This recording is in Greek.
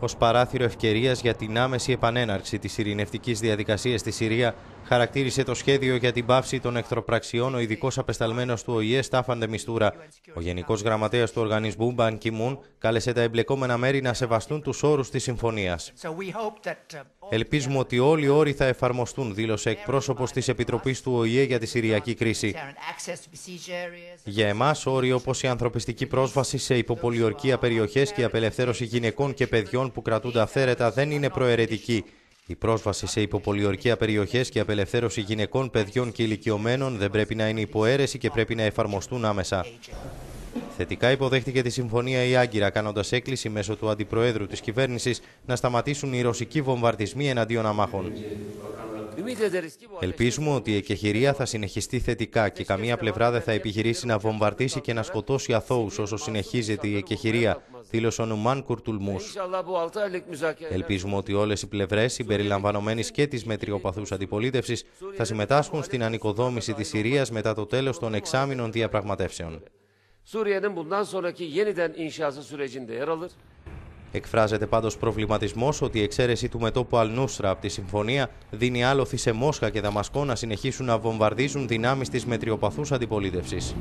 ως παράθυρο ευκαιρίας για την άμεση επανέναρξη της ειρηνευτικής διαδικασίας στη Συρία, χαρακτήρισε το σχέδιο για την πάυση των εχθροπραξιών ο ειδικός απεσταλμένος του ΟΗΕ Στάφαν Μιστούρα. Ο Γενικός Γραμματέας του οργανισμού Μπαν Κιμούν κάλεσε τα εμπλεκόμενα μέρη να σεβαστούν τους όρους της συμφωνίας. Ελπίζουμε ότι όλοι οι όροι θα εφαρμοστούν, δήλωσε εκπρόσωπος της Επιτροπής του ΟΗΕ για τη Συριακή κρίση. Για εμάς, όροι όπως η ανθρωπιστική πρόσβαση σε υποπολιορκία περιοχές και η απελευθέρωση γυναικών και παιδιών που κρατούνται αυθαίρετα δεν είναι προαιρετική. Η πρόσβαση σε υποπολιορκία περιοχές και η απελευθέρωση γυναικών, παιδιών και ηλικιωμένων δεν πρέπει να είναι υποαίρεση και πρέπει να εφαρμοστούν άμεσα. Θετικά υποδέχτηκε τη συμφωνία η Άγκυρα, κάνοντας έκκληση μέσω του αντιπροέδρου της κυβέρνησης να σταματήσουν οι ρωσικοί βομβαρδισμοί εναντίον αμάχων. Ελπίζουμε ότι η εκεχηρία θα συνεχιστεί θετικά και καμία πλευρά δεν θα επιχειρήσει να βομβαρδίσει και να σκοτώσει αθώους όσο συνεχίζεται η εκεχηρία, δήλωσε ο Νουμάν Κουρτουλμούς. Ελπίζουμε ότι όλες οι πλευρές, συμπεριλαμβανομένης και της μετριοπαθούς αντιπολίτευσης, θα συμμετάσχουν στην ανοικοδόμηση της Συρίας μετά το τέλος των εξάμεινων διαπραγματεύσεων. Suriye'nin bundan sonraki yeniden inşası sürecinde yer alır. Εκφράζεται πάντως προβληματισμός ότι η εξαίρεση του μετόπου Αλνούστρα από τη συμφωνία δίνει άλοθη σε Μόσχα και Δαμασκό να συνεχίσουν να βομβαρδίζουν δυνάμεις της μετριοπαθούς αντιπολίτευσης.